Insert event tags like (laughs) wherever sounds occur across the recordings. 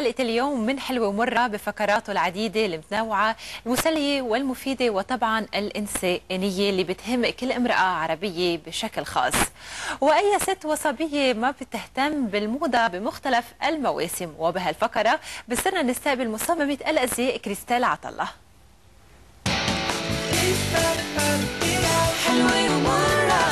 حلقة اليوم من حلوة ومرة بفقراته العديدة المتنوعة المسلية والمفيدة وطبعا الإنسانية اللي بتهم كل امرأة عربية بشكل خاص. وأي ست وصبية ما بتهتم بالموضة بمختلف المواسم. وبهالفقرة بصرنا نستقبل مصممة الأزياء كريستال عطلة. حلوة ومرة.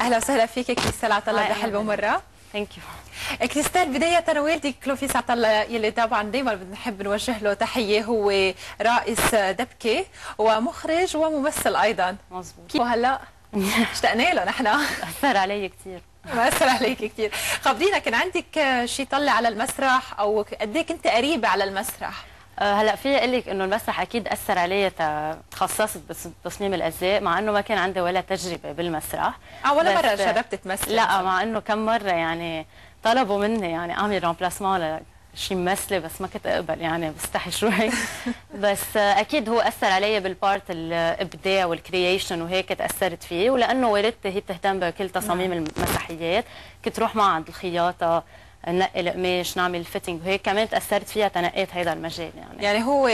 أهلا وسهلا فيك كريستال عطالله بحلوة ومرة. Thank you كريستال بداية والدك كلوفيس عطالله يلي طبعا دائما بنحب نوجه له تحية. هو رئيس دبكة ومخرج وممثل أيضا. مظبوط. وهلا (laughs) اشتقنا له نحن. أثر علي كثير مأثر عليك كثير خبرينا كان عندك شيء طلع على المسرح أو قد إيه كنت قريبة على المسرح؟ هلا في أقول لك إنه المسرح أكيد أثر علي تخصصت بتصميم الازياء مع إنه ما كان عندي ولا تجربة بالمسرح. آه ولا مرة جربت تمثلي لا مع إنه كم مرة يعني طلبوا مني يعني أعمل remplacement لشي ممثله بس ما كنت أقبل يعني بستحي شوي. (laughs) بس آه، أكيد هو أثر علي بال part الإبداع وال creation وهيك تأثرت فيه ولأنه والدتي هي بتهتم بكل تصاميم المسرحيات. كنت روح معها عند الخياطة ننقي القماش نعمل fitting وهيك كمان تأثرت فيها تنقيت هذا المجال يعني يعني هو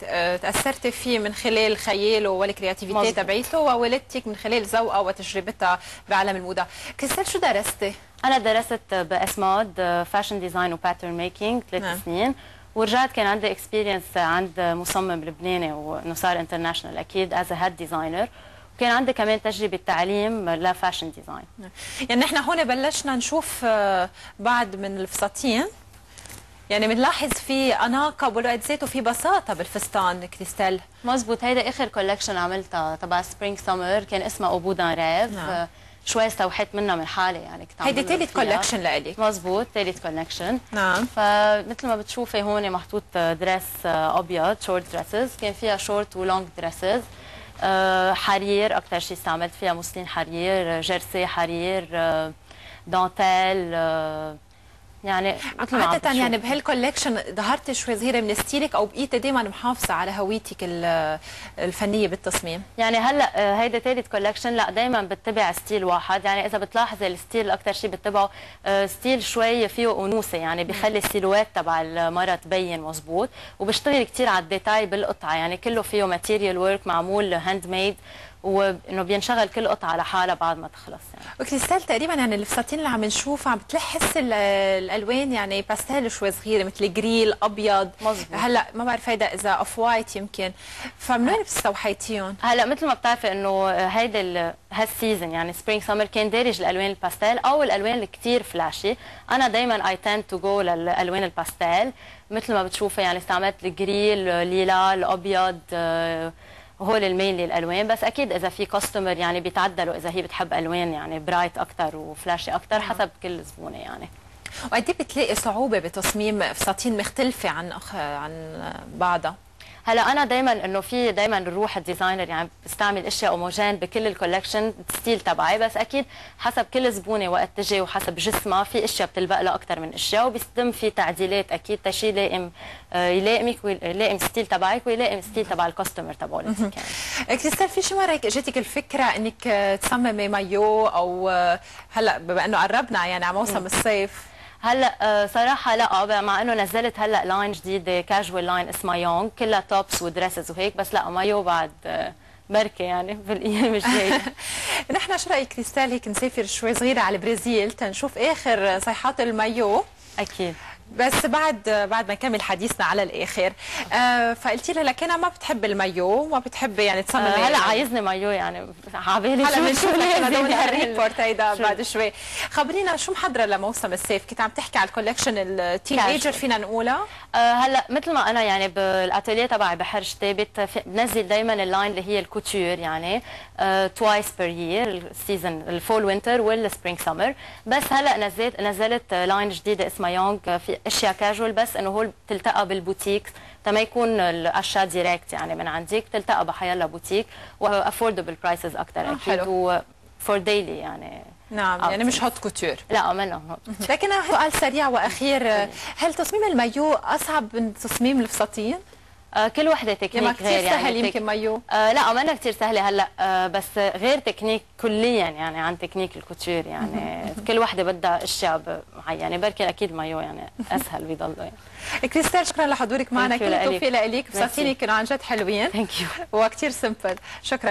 ت- تأثرت فيه من خلال خياله وال creativity. تبعيته ووالدتك من خلال ذوقها وتجربتها بعالم الموضة كريستال شو درستي؟ أنا درست ب ESMOD fashion design و pattern making ثلاث نعم. سنين ورجعت كان عندي experience عند مصمم لبناني وانه صار international أكيد as head designer وكان عندي كمان تجربة تعليم ل fashion design. يعني نحن هون بلشنا نشوف آه، بعد من الفساتين. يعني بنلاحظ في أناقة بالوقت ذاته في بساطة بالفستان كريستال. مزبوط هيدا آخر collection عملتها تبع spring summer كان اسمها Au bout d'un rêve نعم. آه، شوي استوحيت منها من حالي يعني كنت هيدي ثالث. collection لإلك. مزبوط ثالث collection نعم. فمثل ما بتشوفي هون محطوط dress أبيض short dresses كان فيها short و long dresses حرير أكثر شيء استعملت فيها موسلين حرير جرسي حرير دانتيل يعني عادة. يعني بهال collection ظهرت شوي صغيرة من style ك أو بقيتي دائما محافظة على هويتك ال- الفنية بالتصميم؟ يعني هلأ آه، هيدا ثالث collection لأ دائما بتبع style واحد. يعني إذا بتلاحظي ال style أكثر شيء بتبعه آه، style شوي فيه أنوثة. يعني بخلي ال silhouette تبع المراه تبين مزبوط وبشتغل كثير على ال détail بالقطعة. يعني كله فيه material work معمول handmade وإنه بينشغل كل قطعة لحالها بعد ما تخلص يعني. وكريستال تقريبا يعني الفساتين اللي عم نشوفها عم ال- الألوان يعني باستيل شوي صغيرة مثل gris الأبيض. مظبوط. هلأ ما بعرف هيدا إذا off-white يمكن. فمن وين استوحيتيهم؟ هلأ مثل ما بتعرفي إنه هيدا ال- هال season يعني spring summer كان دارج الالوان الباستيل أو الألوان اللي كثير flashy أنا دائما I tend to go للألوان الباستيل. مثل ما بتشوفي يعني استعملت ال gris ال lilas الأبيض آه، هول ال main الالوان بس أكيد إذا في customer يعني بيتعدلوا اذا هي بتحب ألوان يعني bright أكثر و flashy أكثر حسب كل زبونة يعني وقد إيه بتلاقي صعوبة بتصميم فساتين مختلفة عن أخ... عن بعضها؟ هلا أنا دائما إنه في دائما الروح ال designer يعني بستعمل أشياء homogène بكل ال collection style تبعي بس أكيد حسب كل زبونة وقت تجي وحسب جسمها في أشياء بتلبق لها أكثر من أشياء وبيتم في تعديلات أكيد تشي يلائم آه، يلائمك ويلائم style تبعك ويلائم style تبع ال customer تبعولك يعني كريستال في شي مره هيك اجتك الفكرة إنك تصممي مايو أو هلا بما إنه قربنا يعني على موسم الصيف هلا آه، صراحة لا مع إنه نزلت هلا line جديدة casual line اسمها يونغ كلها tops و dresses وهيك بس لا مايو بعد آه، بركة يعني (laughs) بالأيام الجاية. (laughs) نحن شو رأيك كريستال؟ هيك نسافر شوي صغيرة على البرازيل تنشوف آخر صيحات المايو. أكيد. بس بعد بعد ما نكمل حديثنا على الآخر آه فقلتي لها لكن ما بتحب المايو ما بتحب يعني تصممي آه، هلا عايزني مايو يعني. عبالي هلا شو- بنشوف شو لك هدول يعني. هيدا بعد شوي. خبرينا شو محضرة لموسم الصيف؟ كنت عم تحكي على ال collection ال teenager فينا نقولها. آه، هلا مثل ما أنا يعني بال atelier تبعي بحرج ثابت في- بنزل دائما ال line اللي هي ال couture يعني twice per year ال season ال fall winter وال spring summer بس هلا نزلت نزلت line جديدة اسمها يونغ في اشياء كاجوال بس إنه هو بتلتقى بالبوتيك تما يكون الأشياء direct يعني من عندك بتلتقى بحيالله boutique و affordable prices أكثر آه، أكيد حلو. و for daily يعني نعم يعني مش haute couture لا منه لكن سؤال سريع وأخير هل تصميم المايو أصعب من تصميم الفساتين؟ آه، كل وحدة تكنيك كثير غير سهل يعني يمكن مايو. آه لا ما كثير سهلة هلأ. آه بس غير تكنيك كليا يعني عن technique ال couture يعني. (laughs) كل وحدة بدها أشياء معينه بركي أكيد مايو يعني أسهل بيضل يعني. كريستال شكرا لحضورك معنا. كل. التوفيق لك Merci. كانوا عن جد حلوين. Thank you وكثير simple شكرا.